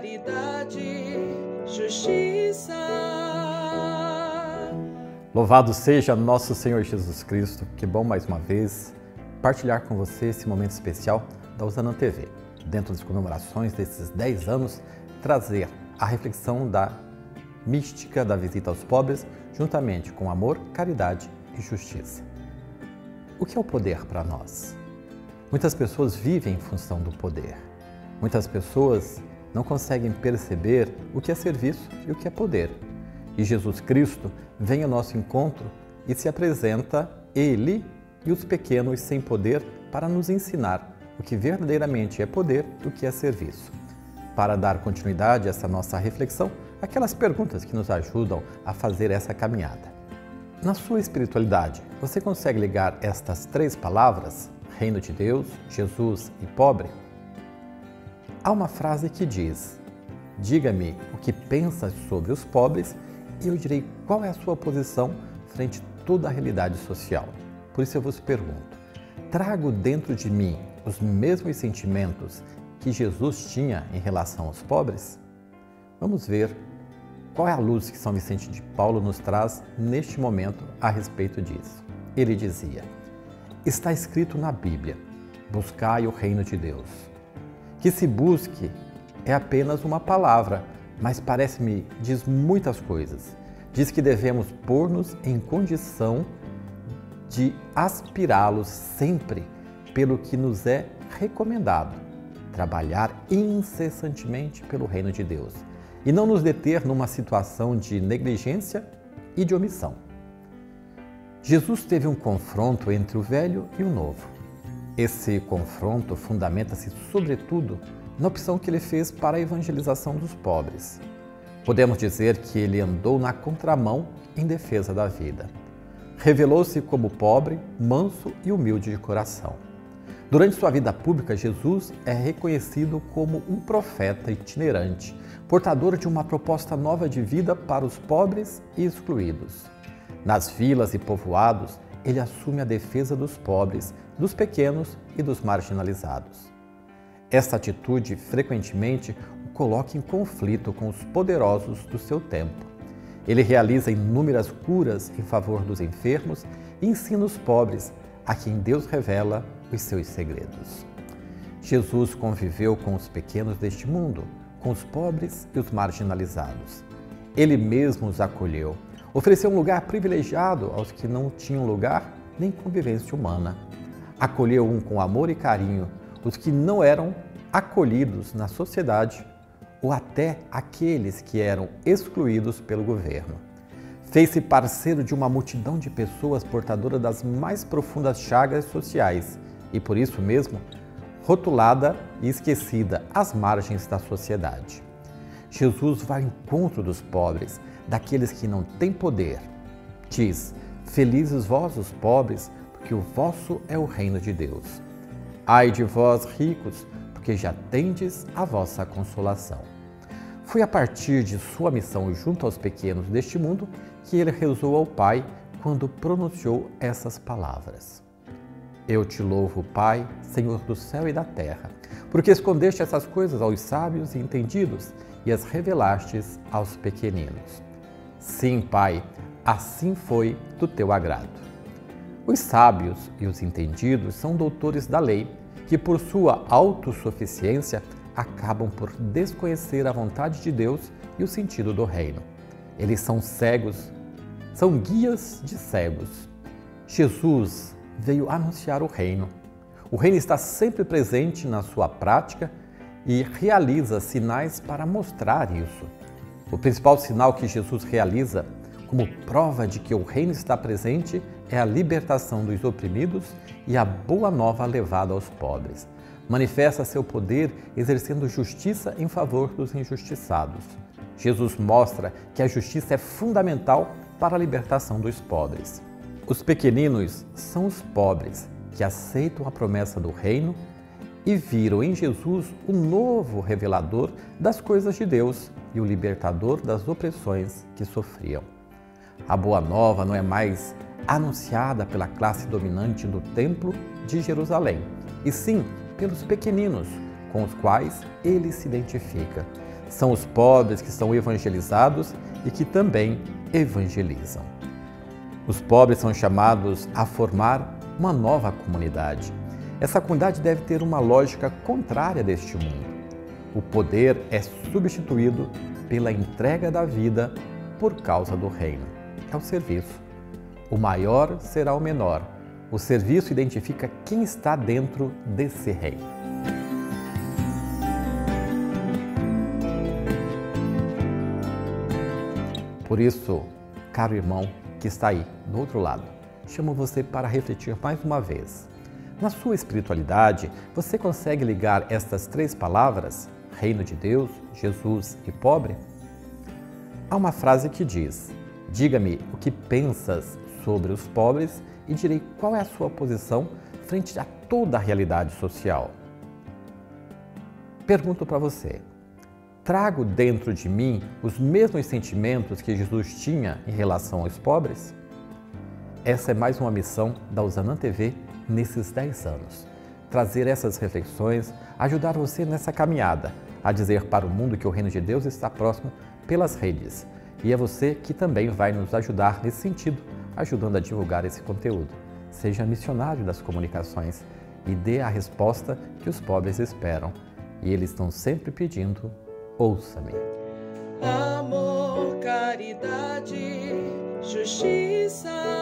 caridade, justiça. Louvado seja nosso Senhor Jesus Cristo. Que bom mais uma vez partilhar com você esse momento especial da Usana TV. Dentro das comemorações desses 10 anos, trazer a reflexão da mística da visita aos pobres, juntamente com amor, caridade e justiça. O que é o poder para nós? Muitas pessoas vivem em função do poder. Muitas pessoas não conseguem perceber o que é serviço e o que é poder. E Jesus Cristo vem ao nosso encontro e se apresenta Ele e os pequenos sem poder para nos ensinar o que verdadeiramente é poder e o que é serviço. Para dar continuidade a essa nossa reflexão, aquelas perguntas que nos ajudam a fazer essa caminhada. Na sua espiritualidade, você consegue ligar estas três palavras, reino de Deus, Jesus e pobre? Há uma frase que diz: Diga-me o que pensas sobre os pobres e eu direi qual é a sua posição frente a toda a realidade social. Por isso eu vos pergunto: trago dentro de mim os mesmos sentimentos que Jesus tinha em relação aos pobres? Vamos ver qual é a luz que São Vicente de Paulo nos traz neste momento a respeito disso. Ele dizia: Está escrito na Bíblia: buscai o reino de Deus. Que se busque é apenas uma palavra, mas parece-me diz muitas coisas. Diz que devemos pôr-nos em condição de aspirá-los sempre pelo que nos é recomendado, trabalhar incessantemente pelo reino de Deus e não nos deter numa situação de negligência e de omissão. Jesus teve um confronto entre o velho e o novo. Esse confronto fundamenta-se, sobretudo, na opção que ele fez para a evangelização dos pobres. Podemos dizer que ele andou na contramão em defesa da vida. Revelou-se como pobre, manso e humilde de coração. Durante sua vida pública, Jesus é reconhecido como um profeta itinerante, portador de uma proposta nova de vida para os pobres e excluídos. Nas vilas e povoados, ele assume a defesa dos pobres, dos pequenos e dos marginalizados. Esta atitude frequentemente o coloca em conflito com os poderosos do seu tempo. Ele realiza inúmeras curas em favor dos enfermos e ensina os pobres, a quem Deus revela os seus segredos. Jesus conviveu com os pequenos deste mundo, com os pobres e os marginalizados. Ele mesmo os acolheu, ofereceu um lugar privilegiado aos que não tinham lugar nem convivência humana. Acolheu um com amor e carinho os que não eram acolhidos na sociedade ou até aqueles que eram excluídos pelo governo. Fez-se parceiro de uma multidão de pessoas portadoras das mais profundas chagas sociais e por isso mesmo rotulada e esquecida às margens da sociedade. Jesus vai ao encontro dos pobres, daqueles que não têm poder. Diz: Felizes vós os pobres, porque o vosso é o reino de Deus. Ai de vós ricos, porque já tendes a vossa consolação. Foi a partir de sua missão junto aos pequenos deste mundo que ele rezou ao Pai quando pronunciou essas palavras. Eu te louvo, Pai, Senhor do céu e da terra, porque escondeste essas coisas aos sábios e entendidos e as revelastes aos pequeninos. Sim, Pai, assim foi do teu agrado. Os sábios e os entendidos são doutores da lei, que por sua autossuficiência acabam por desconhecer a vontade de Deus e o sentido do reino. Eles são cegos, são guias de cegos. Jesus veio anunciar o reino. O reino está sempre presente na sua prática e realiza sinais para mostrar isso. O principal sinal que Jesus realiza como prova de que o reino está presente é a libertação dos oprimidos e a boa nova levada aos pobres. Manifesta seu poder exercendo justiça em favor dos injustiçados. Jesus mostra que a justiça é fundamental para a libertação dos pobres. Os pequeninos são os pobres que aceitam a promessa do reino e viram em Jesus o novo revelador das coisas de Deus e o libertador das opressões que sofriam. A boa nova não é mais anunciada pela classe dominante do Templo de Jerusalém, e sim pelos pequeninos com os quais ele se identifica. são os pobres que são evangelizados e que também evangelizam. Os pobres são chamados a formar uma nova comunidade. Essa comunidade deve ter uma lógica contrária deste mundo. O poder é substituído pela entrega da vida por causa do reino. É o serviço. O maior será o menor. O serviço identifica quem está dentro desse reino. Por isso, caro irmão que está aí do outro lado, chamo você para refletir mais uma vez. Na sua espiritualidade, você consegue ligar estas três palavras, Reino de Deus, Jesus e pobre? Há uma frase que diz: Diga-me o que pensas sobre os pobres e direi qual é a sua posição frente a toda a realidade social. Pergunto para você: trago dentro de mim os mesmos sentimentos que Jesus tinha em relação aos pobres? Essa é mais uma missão da Usanã TV nesses 10 anos. Trazer essas reflexões, ajudar você nessa caminhada, a dizer para o mundo que o reino de Deus está próximo pelas redes. E é você que também vai nos ajudar nesse sentido, ajudando a divulgar esse conteúdo. Seja missionário das comunicações e dê a resposta que os pobres esperam. E eles estão sempre pedindo: ouça-me. Amor, caridade, justiça